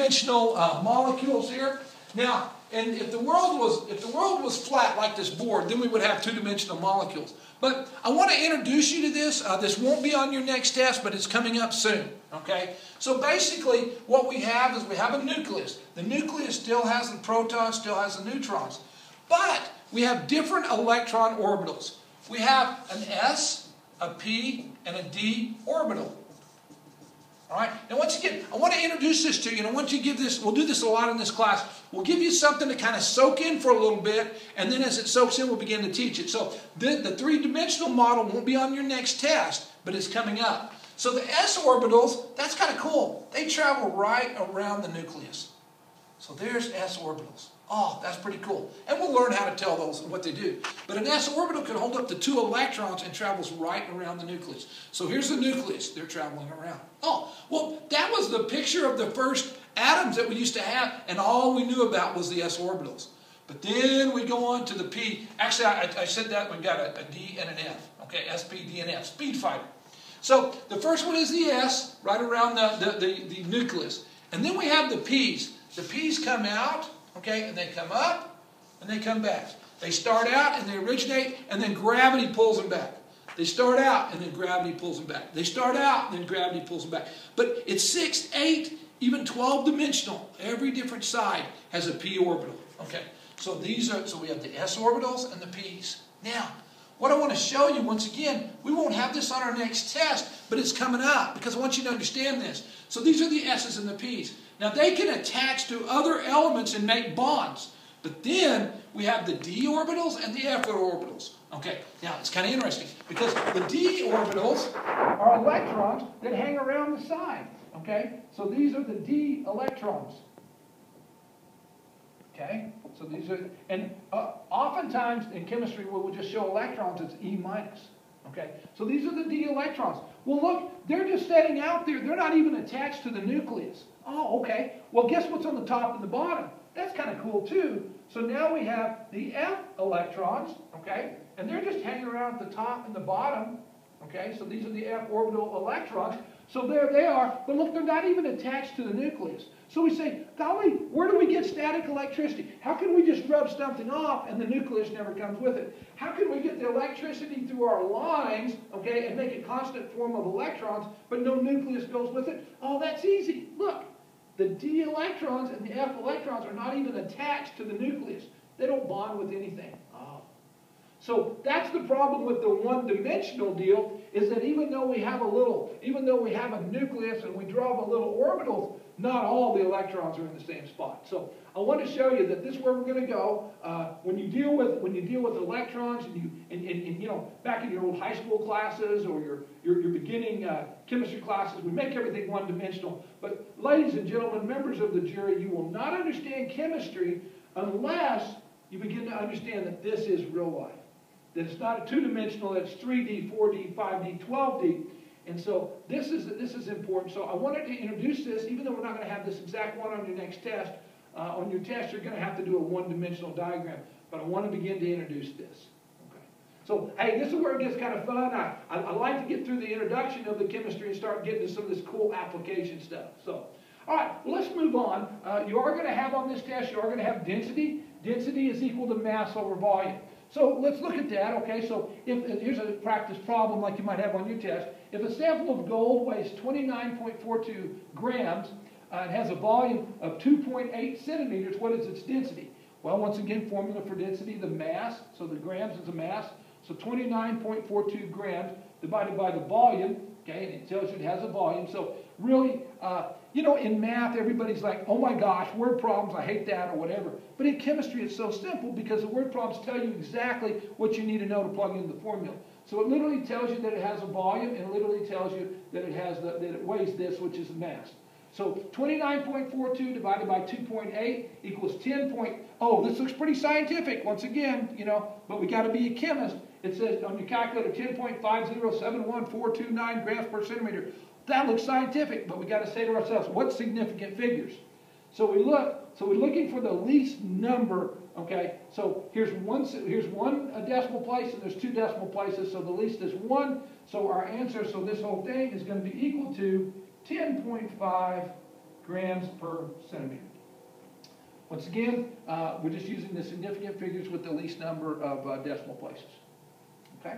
three-dimensional uh, molecules here. Now, and if the world was if the world was flat like this board, then we would have two-dimensional molecules. But I want to introduce you to this. Uh, this won't be on your next test, but it's coming up soon. Okay. So basically, what we have is we have a nucleus. The nucleus still has the protons, still has the neutrons, but we have different electron orbitals. We have an s, a p, and a d orbital. All right. Now, once again, I want to introduce this to you, and I want you to give this. We'll do this a lot in this class. We'll give you something to kind of soak in for a little bit, and then as it soaks in, we'll begin to teach it. So, the, the three-dimensional model won't be on your next test, but it's coming up. So, the s orbitals, that's kind of cool. They travel right around the nucleus. So, there's s orbitals. Oh, that's pretty cool. And we'll learn how to tell those what they do. But an s orbital can hold up to two electrons and travels right around the nucleus. So here's the nucleus. They're traveling around. Oh, well, that was the picture of the first atoms that we used to have, and all we knew about was the s orbitals. But then we go on to the p. Actually, I, I said that we got a, a D and an F. Okay, S, P, D, and F. Speed fighter. So the first one is the S, right around the, the, the, the nucleus. And then we have the P's. The P's come out Okay, and they come up and they come back. They start out and they originate, and then gravity pulls them back. They start out and then gravity pulls them back. They start out and then gravity pulls them back. But it's six, eight, even 12 dimensional. Every different side has a p orbital. Okay, so these are, so we have the s orbitals and the p's. Now, what I want to show you, once again, we won't have this on our next test, but it's coming up because I want you to understand this. So these are the s's and the p's. Now they can attach to other elements and make bonds. But then we have the d orbitals and the f orbitals. Okay, now it's kind of interesting because the d orbitals are electrons that hang around the side. Okay, so these are the d electrons. Okay, so these are, and uh, oftentimes in chemistry we will just show electrons, as E minus. Okay, so these are the d electrons. Well, look, they're just setting out there. They're not even attached to the nucleus. Oh, okay. Well, guess what's on the top and the bottom? That's kind of cool, too. So now we have the F electrons, okay? And they're just hanging around at the top and the bottom, okay? So these are the F orbital electrons. So there they are. But look, they're not even attached to the nucleus. So we say, golly, where do we get static electricity? How can we just rub something off and the nucleus never comes with it? How can we get the electricity through our lines, okay, and make a constant form of electrons, but no nucleus goes with it? Oh, that's easy. Look, the d electrons and the f electrons are not even attached to the nucleus. They don't bond with anything. Oh. So that's the problem with the one-dimensional deal, is that even though we have a little, even though we have a nucleus and we draw a little orbitals, not all the electrons are in the same spot. So I want to show you that this is where we're going to go. Uh, when you deal with when you deal with electrons, and you and, and, and, you know back in your old high school classes or your your, your beginning uh, chemistry classes, we make everything one dimensional. But ladies and gentlemen, members of the jury, you will not understand chemistry unless you begin to understand that this is real life. That it's not a two dimensional. It's 3D, 4D, 5D, 12D. And so this is, this is important. So I wanted to introduce this, even though we're not going to have this exact one on your next test. Uh, on your test, you're going to have to do a one-dimensional diagram. But I want to begin to introduce this. Okay. So, hey, this is where it gets kind of fun. I, I, I like to get through the introduction of the chemistry and start getting to some of this cool application stuff. So, all right, well, let's move on. Uh, you are going to have on this test, you are going to have density. Density is equal to mass over volume. So let's look at that, okay? So if, here's a practice problem like you might have on your test. If a sample of gold weighs 29.42 grams, uh, it has a volume of 2.8 centimeters, what is its density? Well, once again, formula for density, the mass, so the grams is the mass. So 29.42 grams divided by the volume, okay, and it tells you it has a volume. So really, uh, you know, in math, everybody's like, oh my gosh, word problems, I hate that, or whatever. But in chemistry, it's so simple because the word problems tell you exactly what you need to know to plug in the formula. So it literally tells you that it has a volume, and it literally tells you that it has the, that it weighs this, which is the mass. So 29.42 divided by 2.8 equals 10. Point, oh, this looks pretty scientific. Once again, you know, but we got to be a chemist. It says on your calculator 10.5071429 grams per centimeter. That looks scientific, but we got to say to ourselves, what significant figures? So we look, so we're looking for the least number, okay? So here's one, here's one decimal place and there's two decimal places, so the least is one. So our answer, so this whole thing is going to be equal to 10.5 grams per centimeter. Once again, uh, we're just using the significant figures with the least number of uh, decimal places. Okay?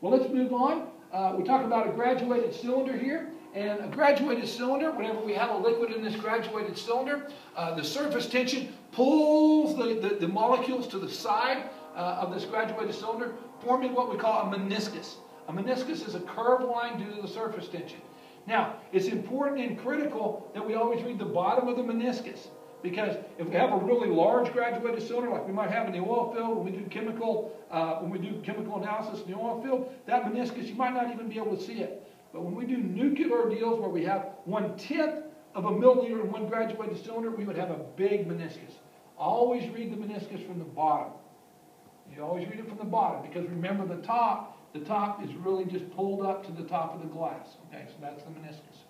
Well, let's move on. Uh, we talk about a graduated cylinder here. And a graduated cylinder, whenever we have a liquid in this graduated cylinder, uh, the surface tension pulls the, the, the molecules to the side uh, of this graduated cylinder, forming what we call a meniscus. A meniscus is a curved line due to the surface tension. Now, it's important and critical that we always read the bottom of the meniscus. Because if we have a really large graduated cylinder, like we might have in the oil field, when we do chemical, uh, when we do chemical analysis in the oil field, that meniscus, you might not even be able to see it. But when we do nuclear deals where we have one-tenth of a milliliter in one graduated cylinder, we would have a big meniscus. Always read the meniscus from the bottom. You always read it from the bottom because remember the top, the top is really just pulled up to the top of the glass. Okay, so that's the meniscus.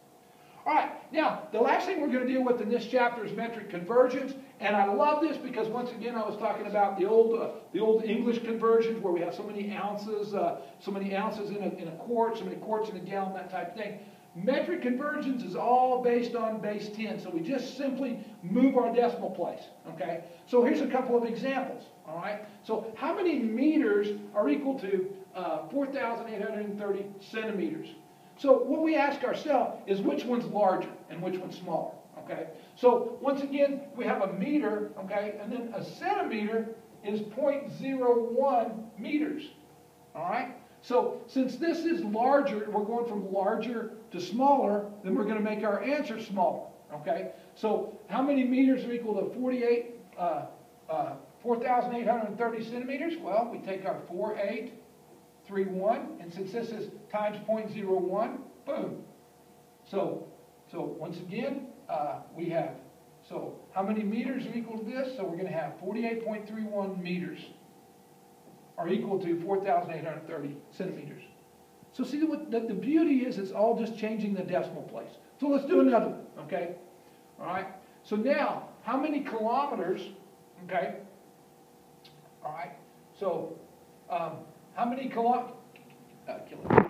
All right, now, the last thing we're going to deal with in this chapter is metric conversions. And I love this because, once again, I was talking about the old, uh, the old English conversions where we have so many ounces, uh, so many ounces in a, in a quart, so many quarts in a gallon, that type of thing. Metric conversions is all based on base 10, so we just simply move our decimal place, okay? So here's a couple of examples, all right? So how many meters are equal to uh, 4,830 centimeters? So what we ask ourselves is which one's larger and which one's smaller, okay? So once again, we have a meter, okay, and then a centimeter is 0.01 meters, all right? So since this is larger, we're going from larger to smaller, then we're going to make our answer smaller, okay? So how many meters are equal to 48, uh, uh, 4,830 centimeters? Well, we take our 48 3, 1. And since this is times 0.01, boom. So, so once again, uh, we have, so how many meters are equal to this? So we're going to have 48.31 meters are equal to 4,830 centimeters. So see what the, the beauty is, it's all just changing the decimal place. So let's do another one, okay? All right. So now, how many kilometers, okay? All right. So, um, how many kilometers? Uh,